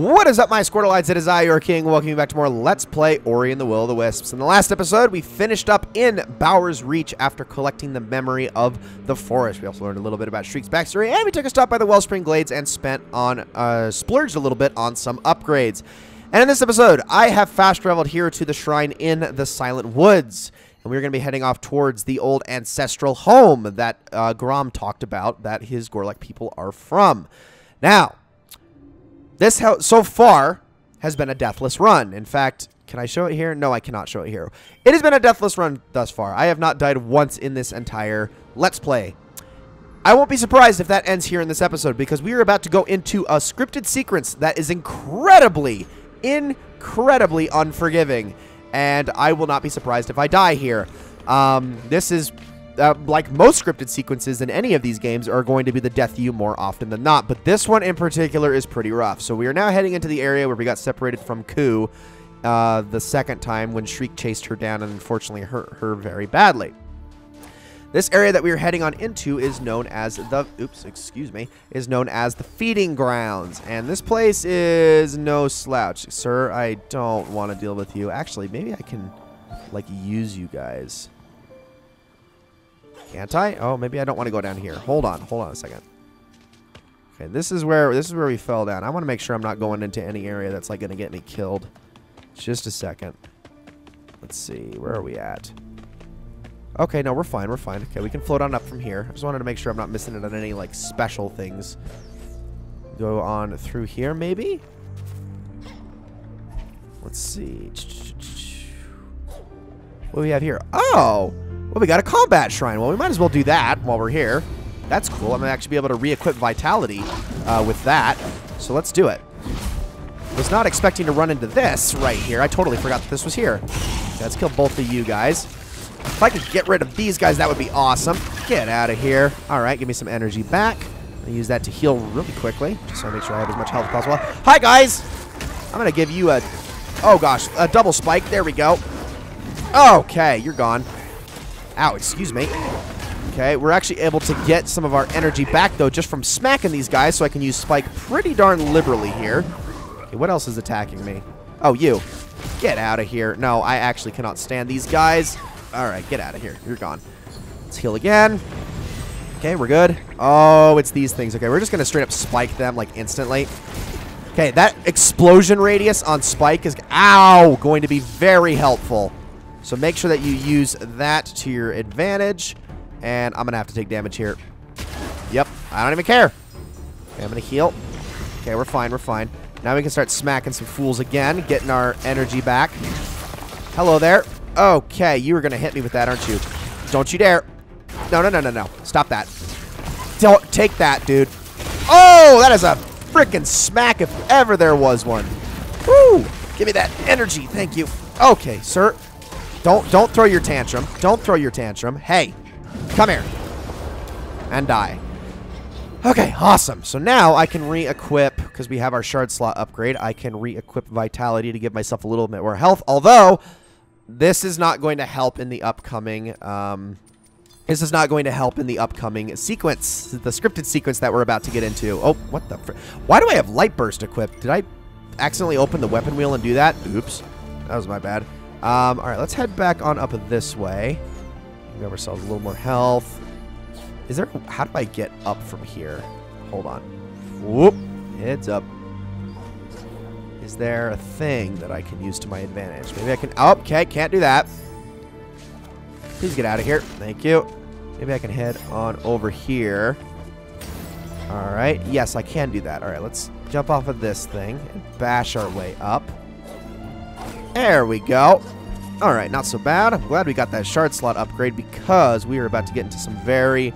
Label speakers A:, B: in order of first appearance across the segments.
A: What is up, my Squirtleites? It is I, your king. Welcome back to more Let's Play Ori and the Will of the Wisps. In the last episode, we finished up in Baur's Reach after collecting the memory of the forest. We also learned a little bit about Shriek's backstory, and we took a stop by the Wellspring Glades and spent on, uh, splurged a little bit on some upgrades. And in this episode, I have fast traveled here to the shrine in the Silent Woods. And we're going to be heading off towards the old ancestral home that uh, Grom talked about that his Gorlek people are from. Now, this so far has been a deathless run. In fact, can I show it here? No, I cannot show it here. It has been a deathless run thus far. I have not died once in this entire Let's Play. I won't be surprised if that ends here in this episode because we are about to go into a scripted sequence that is incredibly, incredibly unforgiving. And I will not be surprised if I die here. Um, this is uh, like most scripted sequences in any of these games, are going to be the death you more often than not. But this one in particular is pretty rough. So we are now heading into the area where we got separated from Ku uh, the second time when Shriek chased her down and unfortunately hurt her very badly. This area that we are heading on into is known as the oops, excuse me, is known as the feeding grounds. And this place is no slouch. Sir, I don't want to deal with you. Actually, maybe I can like use you guys. Can't I? Oh, maybe I don't want to go down here. Hold on. Hold on a second. Okay, this is where this is where we fell down. I want to make sure I'm not going into any area that's like going to get me killed. Just a second. Let's see. Where are we at? Okay, no, we're fine. We're fine. Okay, we can float on up from here. I just wanted to make sure I'm not missing it on any like special things. Go on through here, maybe? Let's see. What do we have here? Oh! Well, we got a combat shrine. Well, we might as well do that while we're here. That's cool. I'm going to actually be able to re-equip Vitality uh, with that. So let's do it. Was not expecting to run into this right here. I totally forgot that this was here. Okay, let's kill both of you guys. If I could get rid of these guys, that would be awesome. Get out of here. All right, give me some energy back. i use that to heal really quickly, just so I make sure I have as much health as possible. Hi, guys! I'm going to give you a... Oh, gosh. A double spike. There we go. Okay, you're gone. Ow, excuse me. Okay, we're actually able to get some of our energy back, though, just from smacking these guys, so I can use Spike pretty darn liberally here. Okay, what else is attacking me? Oh, you. Get out of here. No, I actually cannot stand these guys. All right, get out of here. You're gone. Let's heal again. Okay, we're good. Oh, it's these things. Okay, we're just going to straight up spike them, like, instantly. Okay, that explosion radius on Spike is, ow, going to be very helpful. So make sure that you use that to your advantage. And I'm going to have to take damage here. Yep, I don't even care. Okay, I'm going to heal. Okay, we're fine, we're fine. Now we can start smacking some fools again, getting our energy back. Hello there. Okay, you were going to hit me with that, aren't you? Don't you dare. No, no, no, no, no. Stop that. Don't take that, dude. Oh, that is a freaking smack if ever there was one. Woo! Give me that energy. Thank you. Okay, sir. Don't don't throw your tantrum. Don't throw your tantrum. Hey, come here. And die. Okay, awesome. So now I can re-equip, because we have our shard slot upgrade, I can re-equip Vitality to give myself a little bit more health. Although, this is not going to help in the upcoming... Um, this is not going to help in the upcoming sequence, the scripted sequence that we're about to get into. Oh, what the Why do I have Light Burst equipped? Did I accidentally open the weapon wheel and do that? Oops. That was my bad. Um, all right, let's head back on up this way. Give ourselves a little more health. Is there... How do I get up from here? Hold on. Whoop. Heads up. Is there a thing that I can use to my advantage? Maybe I can... Oh, okay. Can't do that. Please get out of here. Thank you. Maybe I can head on over here. All right. Yes, I can do that. All right, let's jump off of this thing and bash our way up. There we go. All right, not so bad. I'm glad we got that shard slot upgrade because we are about to get into some very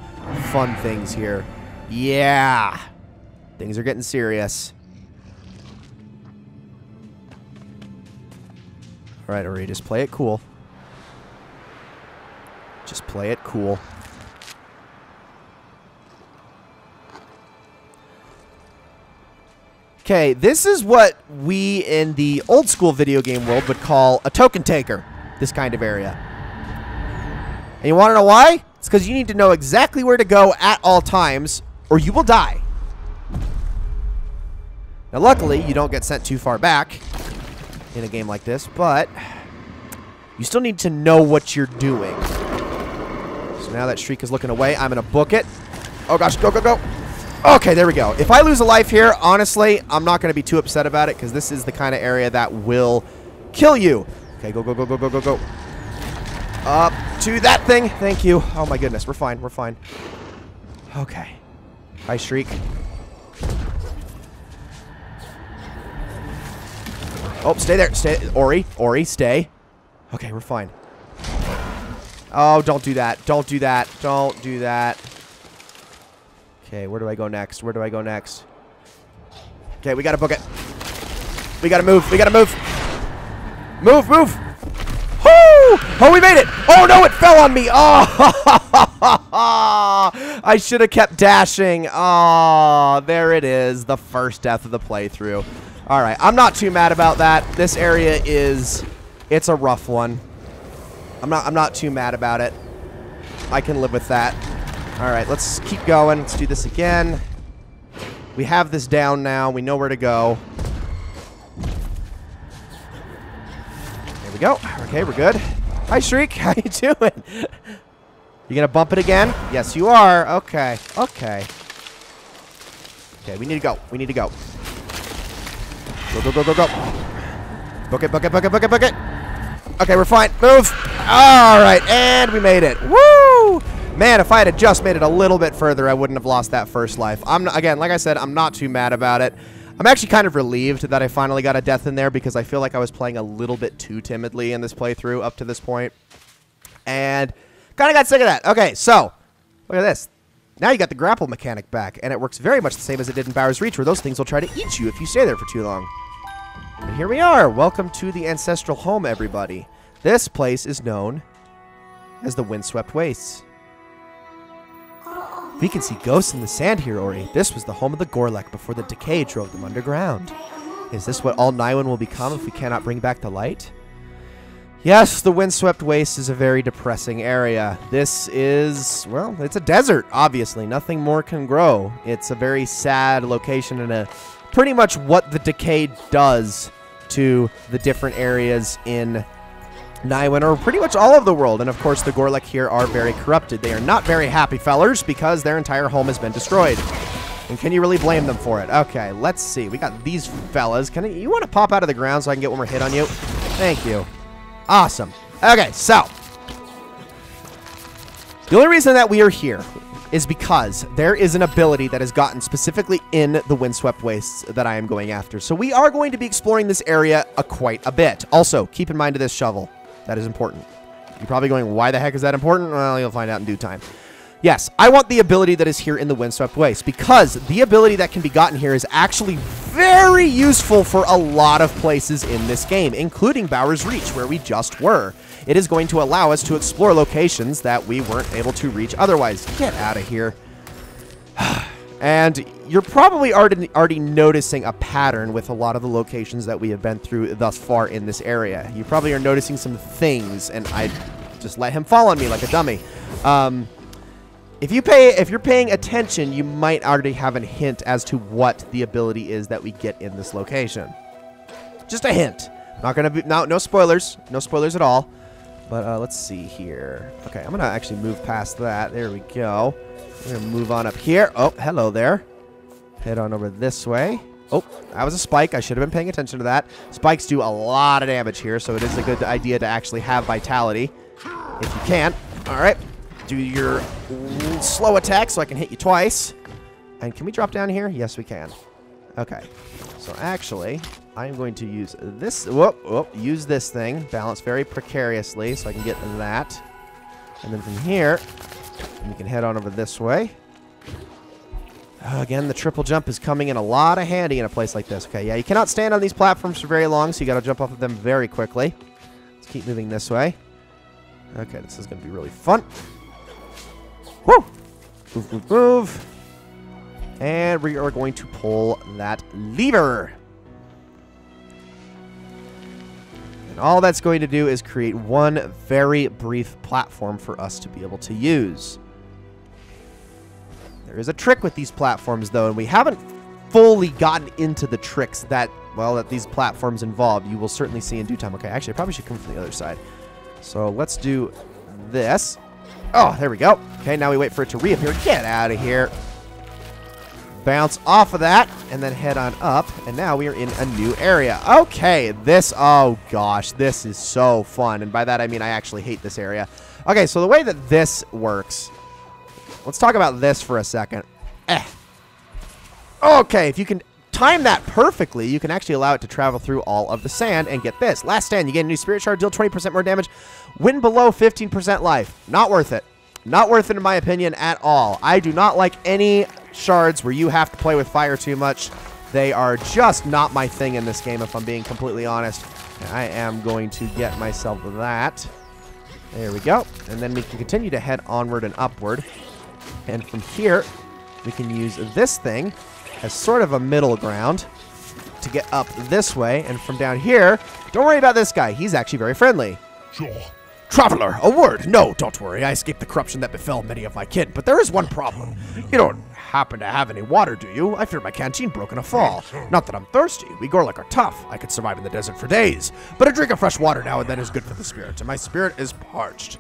A: fun things here. Yeah. Things are getting serious. All right, Ori, just play it cool. Just play it cool. Okay, this is what we in the old school video game world would call a token taker, this kind of area. And you want to know why? It's because you need to know exactly where to go at all times, or you will die. Now, luckily, you don't get sent too far back in a game like this, but you still need to know what you're doing. So now that Shriek is looking away, I'm going to book it. Oh, gosh. Go, go, go. Okay, there we go. If I lose a life here, honestly, I'm not going to be too upset about it because this is the kind of area that will kill you. Okay, go, go, go, go, go, go, go. Up to that thing. Thank you. Oh, my goodness. We're fine. We're fine. Okay. Hi, Shriek. Oh, stay there. Stay. Ori. Ori, stay. Okay, we're fine. Oh, don't do that. Don't do that. Don't do that. Okay, where do I go next? Where do I go next? Okay, we gotta book it. We gotta move. We gotta move. Move, move. Woo! Oh, we made it. Oh, no, it fell on me. Oh, I should have kept dashing. Oh, there it is. The first death of the playthrough. All right, I'm not too mad about that. This area is, it's a rough one. I'm not, I'm not too mad about it. I can live with that. All right, let's keep going. Let's do this again. We have this down now. We know where to go. There we go. Okay, we're good. Hi, Shriek. How you doing? You gonna bump it again? Yes, you are. Okay. Okay. Okay, we need to go. We need to go. Go, go, go, go, go. Book it, book it, book it, book it, book it. Okay, we're fine. Move. All right, and we made it. Woo! Man, if I had just made it a little bit further, I wouldn't have lost that first life. I'm not, again, like I said, I'm not too mad about it. I'm actually kind of relieved that I finally got a death in there because I feel like I was playing a little bit too timidly in this playthrough up to this point. And Kind of got sick of that. Okay, so look at this. Now you got the grapple mechanic back, and it works very much the same as it did in Baur's Reach, where those things will try to eat you if you stay there for too long. And here we are. Welcome to the Ancestral Home, everybody. This place is known as the Windswept Wastes. We can see ghosts in the sand here, Ori. This was the home of the Gorlek before the decay drove them underground. Is this what all Niwen will become if we cannot bring back the light? Yes, the windswept waste is a very depressing area. This is, well, it's a desert, obviously. Nothing more can grow. It's a very sad location and a pretty much what the decay does to the different areas in Niwen, or pretty much all of the world. And of course, the Gorlek here are very corrupted. They are not very happy fellers because their entire home has been destroyed. And can you really blame them for it? Okay, let's see. We got these fellas. Can I, you want to pop out of the ground so I can get one more hit on you? Thank you. Awesome. Okay, so. The only reason that we are here is because there is an ability that has gotten specifically in the Windswept Wastes that I am going after. So we are going to be exploring this area a quite a bit. Also, keep in mind this shovel. That is important. You're probably going, why the heck is that important? Well, you'll find out in due time. Yes, I want the ability that is here in the Windswept Wastes because the ability that can be gotten here is actually very useful for a lot of places in this game, including Baur's Reach, where we just were. It is going to allow us to explore locations that we weren't able to reach otherwise. Get out of here. and you're probably already, already noticing a pattern with a lot of the locations that we have been through thus far in this area. You probably are noticing some things, and I just let him fall on me like a dummy. Um, if you pay, if you're paying attention, you might already have a hint as to what the ability is that we get in this location. Just a hint. Not gonna be no no spoilers, no spoilers at all. But uh, let's see here. Okay, I'm gonna actually move past that. There we go. We're gonna move on up here. Oh, hello there. Head on over this way. Oh, that was a spike. I should have been paying attention to that. Spikes do a lot of damage here, so it is a good idea to actually have vitality if you can. All right do your slow attack so I can hit you twice. And can we drop down here? Yes, we can. Okay. So actually, I'm going to use this. Whoop, whoop, use this thing. Balance very precariously so I can get that. And then from here, we can head on over this way. Again, the triple jump is coming in a lot of handy in a place like this. Okay, yeah, you cannot stand on these platforms for very long, so you got to jump off of them very quickly. Let's keep moving this way. Okay, this is going to be really fun. Woo! Move, move, move. And we are going to pull that lever. And all that's going to do is create one very brief platform for us to be able to use. There is a trick with these platforms, though, and we haven't fully gotten into the tricks that, well, that these platforms involve, you will certainly see in due time. Okay, actually, I probably should come from the other side. So let's do this. Oh, there we go. Okay, now we wait for it to reappear. Get out of here. Bounce off of that, and then head on up. And now we are in a new area. Okay, this, oh gosh, this is so fun. And by that, I mean I actually hate this area. Okay, so the way that this works, let's talk about this for a second. Eh. Okay, if you can time that perfectly, you can actually allow it to travel through all of the sand. And get this, last stand, you get a new spirit shard, deal 20% more damage, win below 15% life. Not worth it. Not worth it in my opinion at all. I do not like any shards where you have to play with fire too much. They are just not my thing in this game, if I'm being completely honest. I am going to get myself that. There we go. And then we can continue to head onward and upward. And from here, we can use this thing as sort of a middle ground to get up this way. And from down here, don't worry about this guy. He's actually very friendly.
B: Sure.
A: Traveler, a word. No, don't worry. I escaped the corruption that befell many of my kin. But there is one problem. You don't happen to have any water, do you? I fear my canteen broke in a fall. Not that I'm thirsty. We Gorlek are tough. I could survive in the desert for days. But a drink of fresh water now and then is good for the spirit, and my spirit is parched.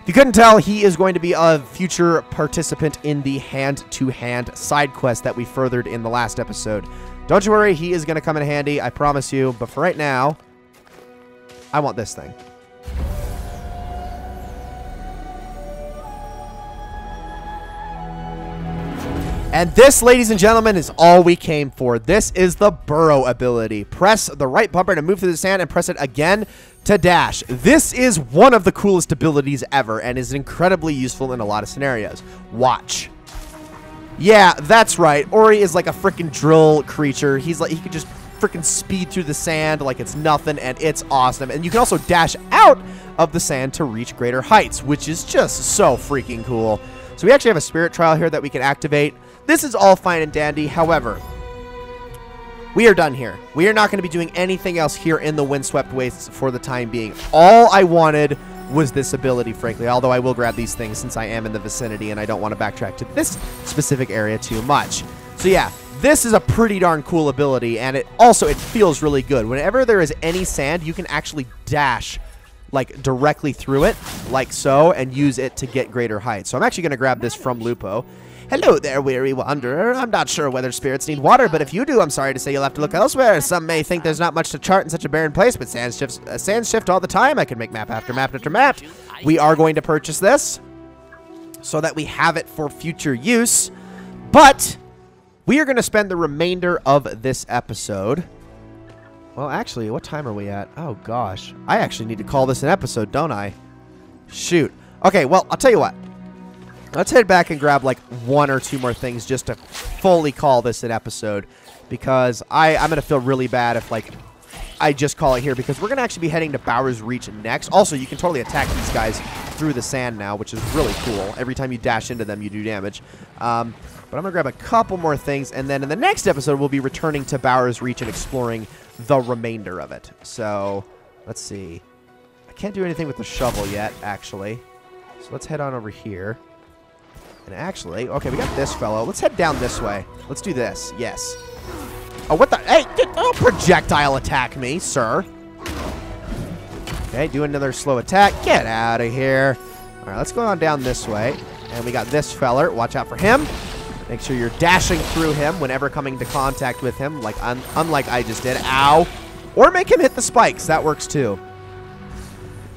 A: If you couldn't tell, he is going to be a future participant in the hand-to-hand -hand side quest that we furthered in the last episode. Don't you worry, he is going to come in handy, I promise you. But for right now, I want this thing. And this, ladies and gentlemen, is all we came for. This is the Burrow ability. Press the right bumper to move through the sand and press it again to dash. This is one of the coolest abilities ever and is incredibly useful in a lot of scenarios. Watch. Yeah, that's right. Ori is like a freaking drill creature. He's like he could just freaking speed through the sand like it's nothing and it's awesome. And you can also dash out of the sand to reach greater heights, which is just so freaking cool. So we actually have a spirit trial here that we can activate. This is all fine and dandy. However, we are done here. We are not going to be doing anything else here in the Windswept Wastes for the time being. All I wanted was this ability, frankly, although I will grab these things since I am in the vicinity and I don't want to backtrack to this specific area too much. So yeah, this is a pretty darn cool ability, and it also, it feels really good. Whenever there is any sand, you can actually dash like directly through it, like so, and use it to get greater height. So I'm actually going to grab this from Lupo. Hello there, weary wanderer. I'm not sure whether spirits need water, but if you do, I'm sorry to say you'll have to look elsewhere. Some may think there's not much to chart in such a barren place, but sands, shifts, uh, sands shift all the time. I can make map after map after map. We are going to purchase this so that we have it for future use, but we are going to spend the remainder of this episode... Well, actually, what time are we at? Oh, gosh. I actually need to call this an episode, don't I? Shoot. Okay, well, I'll tell you what. Let's head back and grab like one or two more things just to fully call this an episode because I, I'm going to feel really bad if like I just call it here because we're going to actually be heading to Baur's Reach next. Also, you can totally attack these guys through the sand now, which is really cool. Every time you dash into them, you do damage. Um, but I'm going to grab a couple more things, and then in the next episode, we'll be returning to Baur's Reach and exploring the remainder of it. So, let's see. I can't do anything with the shovel yet, actually. So let's head on over here. And actually, okay, we got this fellow. Let's head down this way. Let's do this. Yes. Oh, what the? Hey, don't oh, projectile attack me, sir. Okay, do another slow attack. Get out of here. All right, let's go on down this way. And we got this feller. Watch out for him. Make sure you're dashing through him whenever coming to contact with him, like un unlike I just did. Ow. Or make him hit the spikes. That works too.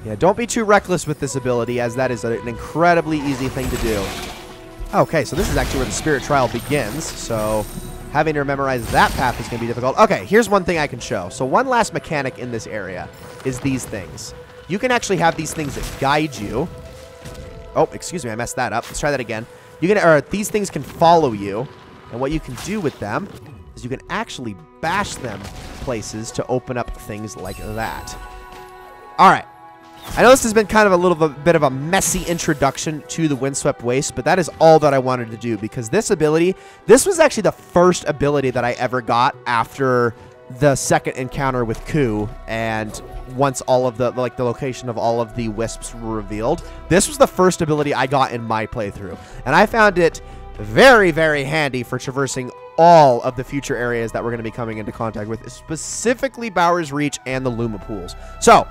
A: Yeah, don't be too reckless with this ability, as that is an incredibly easy thing to do. Okay, so this is actually where the spirit trial begins. So having to memorize that path is going to be difficult. Okay, here's one thing I can show. So one last mechanic in this area is these things. You can actually have these things that guide you. Oh, excuse me, I messed that up. Let's try that again. You can, or these things can follow you, and what you can do with them is you can actually bash them places to open up things like that. All right, I know this has been kind of a little bit of a messy introduction to the Windswept Waste, but that is all that I wanted to do because this ability, this was actually the first ability that I ever got after the second encounter with Ku and once all of the like the location of all of the wisps were revealed. This was the first ability I got in my playthrough, and I found it very, very handy for traversing all of the future areas that we're going to be coming into contact with, specifically Baur's Reach and the Luma Pools. So,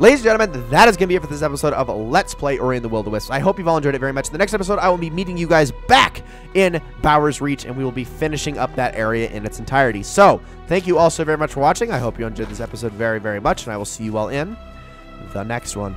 A: Ladies and gentlemen, that is going to be it for this episode of Let's Play Ori the Will of the Wisps. I hope you've all enjoyed it very much. In the next episode, I will be meeting you guys back in Baur's Reach, and we will be finishing up that area in its entirety. So, thank you all so very much for watching. I hope you enjoyed this episode very, very much, and I will see you all in the next one.